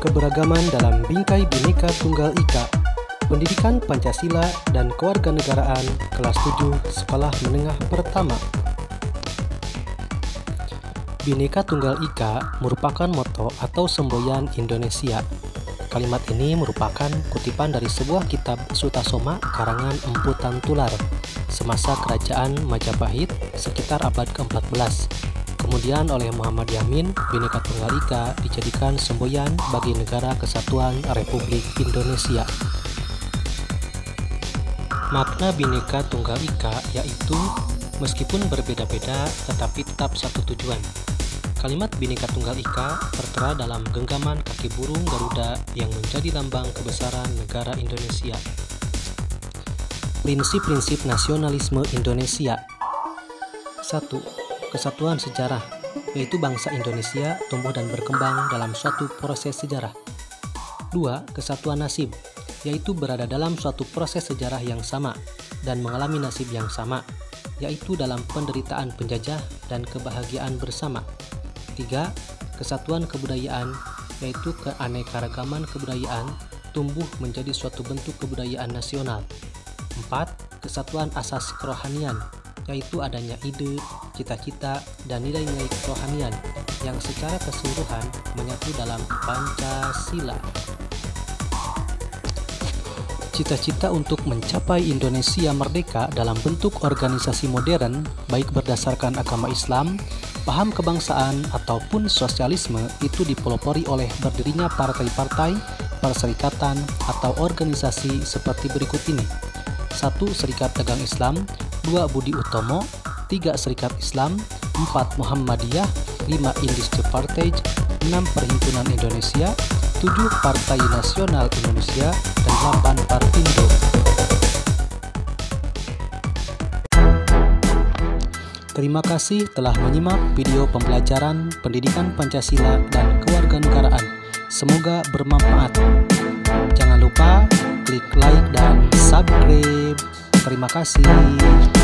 Keberagaman dalam bingkai Bhinneka Tunggal Ika Pendidikan Pancasila dan Kewarganegaraan kelas 7 Sekolah Menengah Pertama Bhinneka Tunggal Ika merupakan moto atau semboyan Indonesia. Kalimat ini merupakan kutipan dari sebuah kitab Sutasoma karangan Empu Tantular semasa kerajaan Majapahit sekitar abad ke-14. Kemudian oleh Muhammad Yamin, Bhinneka Tunggal Ika dijadikan semboyan bagi negara kesatuan Republik Indonesia. Makna Bhinneka Tunggal Ika yaitu meskipun berbeda-beda tetapi tetap satu tujuan. Kalimat Bhinneka Tunggal Ika tertera dalam genggaman kaki burung Garuda yang menjadi lambang kebesaran negara Indonesia. Prinsip-prinsip nasionalisme Indonesia 1. Kesatuan sejarah yaitu bangsa Indonesia tumbuh dan berkembang dalam suatu proses sejarah. 2. Kesatuan nasib yaitu berada dalam suatu proses sejarah yang sama dan mengalami nasib yang sama, yaitu dalam penderitaan penjajah dan kebahagiaan bersama. 3. Kesatuan kebudayaan yaitu keanekaragaman kebudayaan tumbuh menjadi suatu bentuk kebudayaan nasional. 4. Kesatuan asas kerohanian yaitu adanya ide, cita-cita, dan nilai-nilai kerohanian yang secara keseluruhan menyatu dalam Pancasila. Cita-cita untuk mencapai Indonesia merdeka dalam bentuk organisasi modern, baik berdasarkan agama Islam, paham kebangsaan, ataupun sosialisme itu dipelopori oleh berdirinya partai-partai, perserikatan, atau organisasi seperti berikut ini. 1. Serikat Dagang Islam 2. Budi Utomo 3. Serikat Islam 4. Muhammadiyah 5. Industri Partage 6. Perhimpunan Indonesia 7 Partai Nasional Indonesia, dan 8 Partindo. Terima kasih telah menyimak video pembelajaran pendidikan Pancasila dan kewarganegaraan. Semoga bermanfaat. Jangan lupa Terima kasih.